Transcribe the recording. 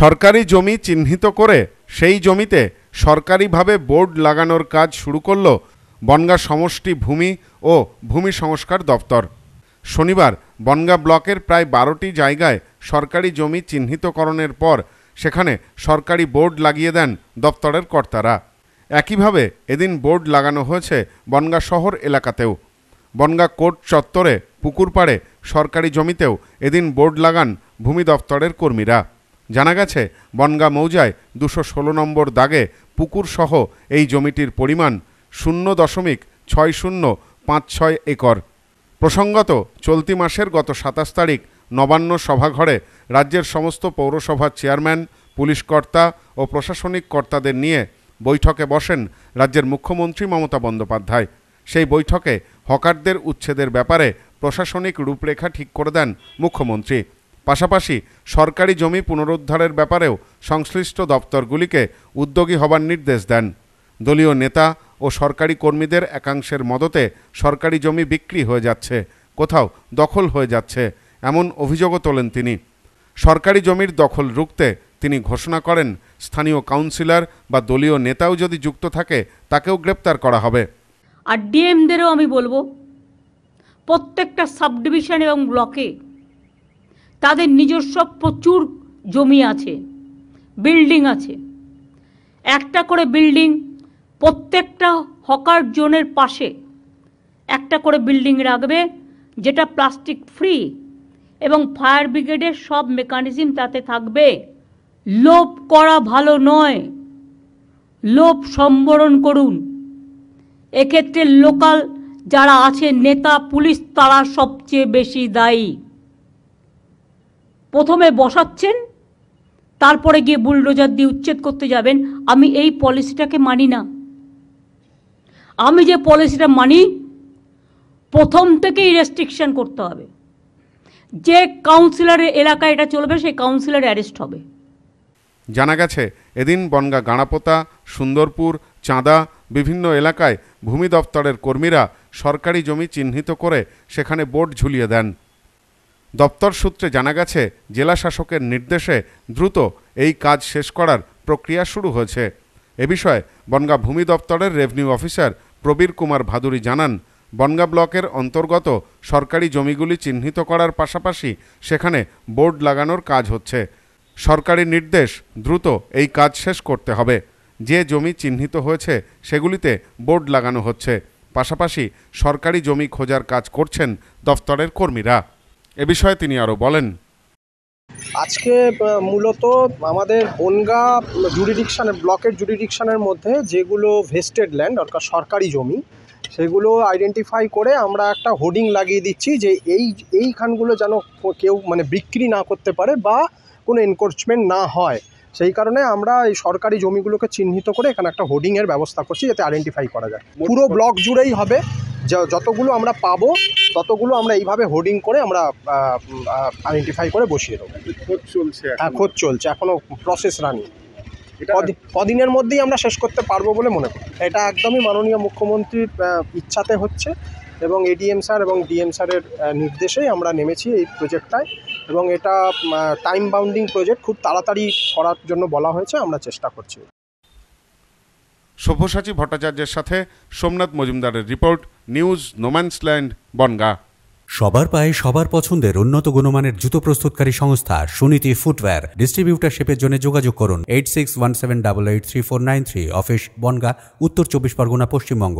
সরকারি জমি চিহ্নিত করে সেই জমিতে সরকারিভাবে বোর্ড লাগানোর কাজ শুরু করল বনগাঁ সমষ্টি ভূমি ও ভূমি সংস্কার দপ্তর। শনিবার বনগাঁ ব্লকের প্রায় বারোটি জায়গায় সরকারি জমি চিহ্নিতকরণের পর সেখানে সরকারি বোর্ড লাগিয়ে দেন দপ্তরের কর্তারা। একইভাবে এদিন বোর্ড লাগানো হয়েছে বনগাঁ শহর এলাকাতেও। বনগাঁ কোর্ট চত্বরে পুকুর পাড়ে সরকারি জমিতেও এদিন বোর্ড লাগান ভূমি দপ্তরের কর্মীরা। জানা গেছে, বনগাঁ মৌজায় দুশো ষোলো নম্বর দাগে পুকুরসহ এই জমিটির পরিমাণ শূন্য দশমিক ছয় শূন্য পাঁচ ছয় একর। প্রসঙ্গত, চলতি মাসের গত সাতাশ তারিখ নবান্ন সভাঘরে রাজ্যের সমস্ত পৌরসভার চেয়ারম্যান, পুলিশ কর্তা ও প্রশাসনিক কর্তাদের নিয়ে বৈঠকে বসেন রাজ্যের মুখ্যমন্ত্রী মমতা বন্দ্যোপাধ্যায়। সেই বৈঠকে হকারদের উচ্ছেদের ব্যাপারে প্রশাসনিক রূপরেখা ঠিক করে দেন মুখ্যমন্ত্রী। পাশাপাশি সরকারি জমি পুনরুদ্ধারের ব্যাপারেও সংশ্লিষ্ট দপ্তরগুলিকে উদ্যোগী হবার নির্দেশ দেন। দলীয় নেতা ও সরকারি কর্মীদের একাংশের মদতে সরকারি জমি বিক্রি হয়ে যাচ্ছে, কোথাও দখল হয়ে যাচ্ছে, এমন অভিযোগও তোলেন তিনি। সরকারি জমির দখল রুখতে তিনি ঘোষণা করেন, স্থানীয় কাউন্সিলর বা দলীয় নেতাও যদি যুক্ত থাকে, তাকেও গ্রেপ্তার করা হবে। আর ডিএমদেরও আমি বলব, প্রত্যেকটা সাবডিভিশন এবং ব্লকে তাদের নিজস্ব প্রচুর জমি আছে বিল্ডিং আছে। একটা করে বিল্ডিং প্রত্যেকটা হকার জোনের পাশে একটা করে বিল্ডিং রাখবে যেটা প্লাস্টিক ফ্রি এবং ফায়ার ব্রিগেডের সব মেকানিজম তাতে থাকবে। লোভ করা ভালো নয়। লোভ সম্বরণ করুন। এক্ষেত্রে লোকাল যারা আছে, নেতা, পুলিশ, তারা সবচেয়ে বেশি দায়ী। প্রথমে বসাচ্ছেন, তারপরে গিয়ে বুলডোজার দিয়ে উচ্ছেদ করতে যাবেন। আমি এই পলিসিটাকে মানি না। আমি যে পলিসিটা মানি, প্রথম থেকেই রেস্ট্রিকশন করতে হবে। যে কাউন্সিলরের এলাকায় এটা চলবে, সেই কাউন্সিলর অ্যারেস্ট হবে। জানা গেছে, এদিন বনগা গাঁড়াপোতা সুন্দরপুর, চাঁদা, বিভিন্ন এলাকায় ভূমি দপ্তরের কর্মীরা সরকারি জমি চিহ্নিত করে সেখানে বোর্ড ঝুলিয়ে দেন। দপ্তর সূত্রে জানা গেছে, জেলা শাসকের নির্দেশে দ্রুত এই কাজ শেষ করার প্রক্রিয়া শুরু হয়েছে। এ বিষয়ে বনগা ভূমি দপ্তরের রেভিনিউ অফিসার প্রবীর কুমার ভাদুরী জানান, বনগা ব্লকের অন্তর্গত সরকারি জমিগুলি চিহ্নিত করার পাশাপাশি সেখানে বোর্ড লাগানোর কাজ হচ্ছে। সরকারি নির্দেশ দ্রুত এই কাজ শেষ করতে হবে। যে জমি চিহ্নিত হয়েছে, সেগুলিতে বোর্ড লাগানো হচ্ছে। পাশাপাশি সরকারি জমি খোঁজার কাজ করছেন দফতরের কর্মীরা। এ বিষয়ে তিনি আরও বলেন। আজকে মূলত আমাদের বনগা জুরিডিকশান ব্লকের জুরিডিকশানের মধ্যে যেগুলো ভেস্টেড ল্যান্ড অর্থাৎ সরকারি জমি সেগুলো আইডেন্টিফাই করে আমরা একটা হোর্ডিং লাগিয়ে দিচ্ছি যে এই এইখানগুলো যেন কেউ মানে বিক্রি না করতে পারে বা কোনো এনক্রোচমেন্ট না হয়। সেই কারণে আমরা এই সরকারি জমিগুলোকে চিহ্নিত করে এখানে একটা হোর্ডিংয়ের ব্যবস্থা করছি যাতে আইডেন্টিফাই করা যায়। পুরো ব্লক জুড়েই হবে। যতগুলো আমরা পাবো ততগুলো আমরা এইভাবে হোর্ডিং করে আমরা আইডেন্টিফাই করে বসিয়ে দেবো। খোঁজ চলছে হ্যাঁ খোঁজ চলছে এখনও প্রসেস রানি কদিনের মধ্যেই আমরা শেষ করতে পারব বলে মনে করি। এটা একদমই মাননীয় মুখ্যমন্ত্রীর ইচ্ছাতে হচ্ছে এবং এডিএম স্যার এবং ডিএম স্যারের নির্দেশেই আমরা নেমেছি এই প্রজেক্টটায় এবং এটা টাইম বাউন্ডিং প্রজেক্ট খুব তাড়াতাড়ি করার জন্য বলা হয়েছে আমরা চেষ্টা করছি। সব্যসাচী ভট্টাচার্যের সাথে সোমনাথ মজুমদারের রিপোর্ট, নিউজ নোম্যান্সল্যান্ড বনগা। সবার পায়ে সবার পছন্দের উন্নত গুণমানের জুতো প্রস্তুতকারী সংস্থা সুনীতি ফুটওয়্যার ডিস্ট্রিবিউটারশিপের জন্য যোগাযোগ করুন eight six one seven double eight three four nine three, office Bongaon, উত্তর চব্বিশ পরগনা, পশ্চিমবঙ্গ।